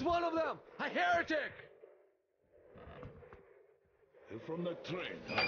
one of them! A heretic! From the train, huh?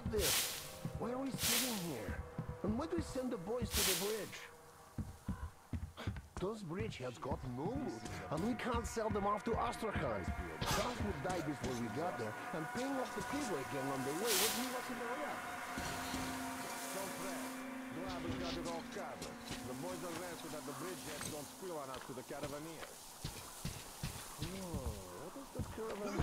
Got this? Why are we sitting here? And why do we send the boys to the bridge? Those has got no loot, and we can't sell them off to Astrakhan. Guns would die before we got there, and paying off the people again on the way would leave us in the fret. Glad we got it all covered. The boys are there so that the bridgeheads don't squeal on us to the caravaneers. Oh, what is the caravan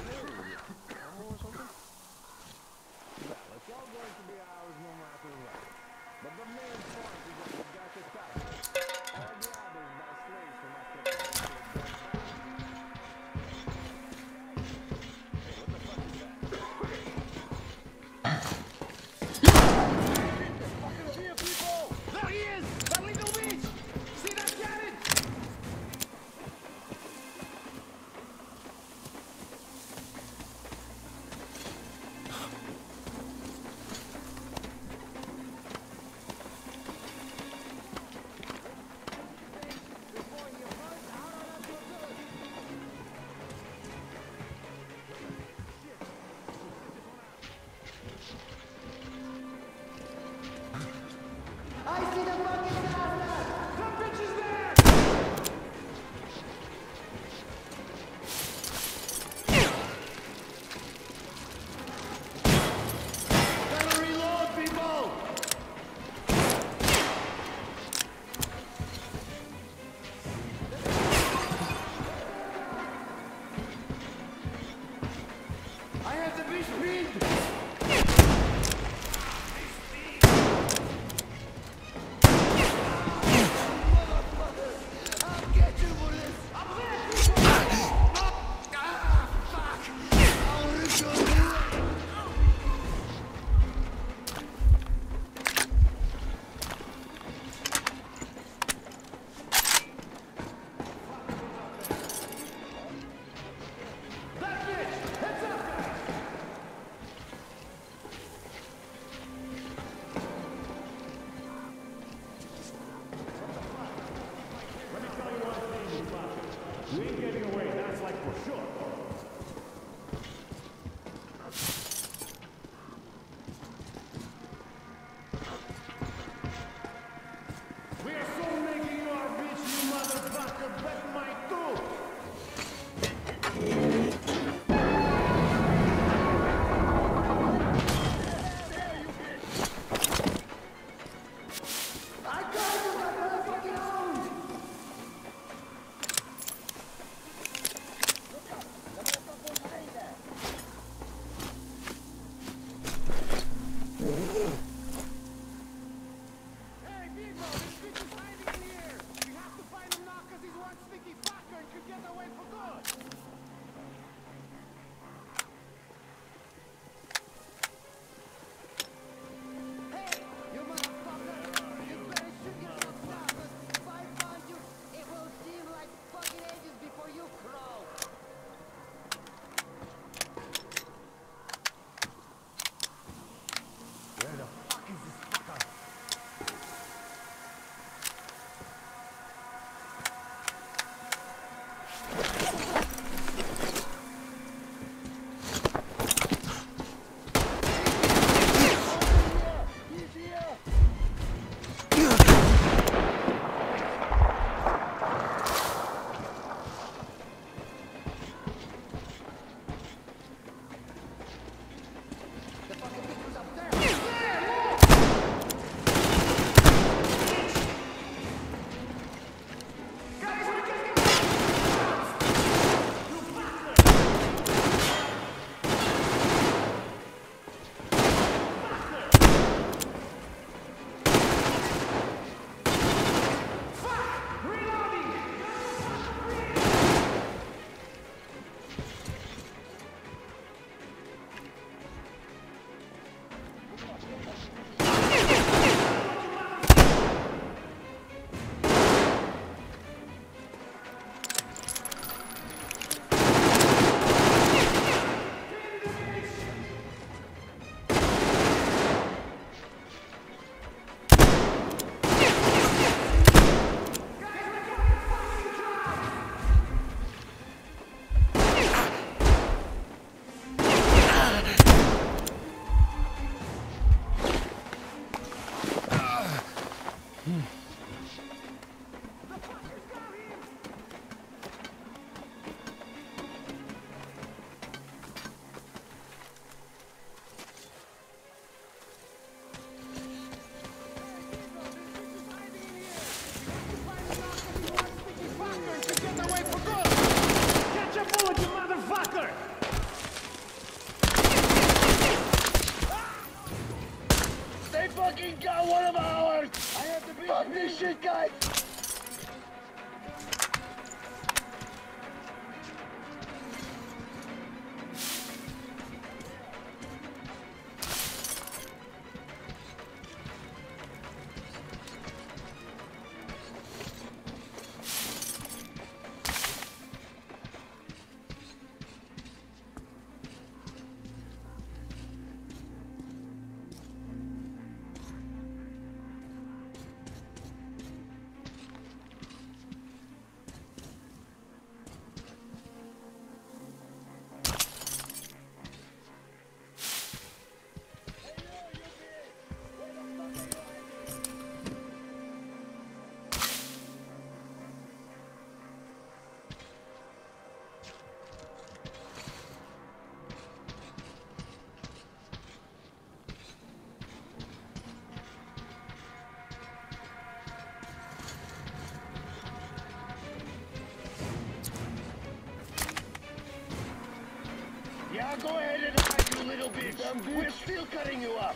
Now go ahead and hide, you little bitch. bitch. We're still cutting you up.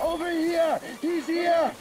Over here! He's here!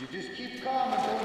You just keep calm until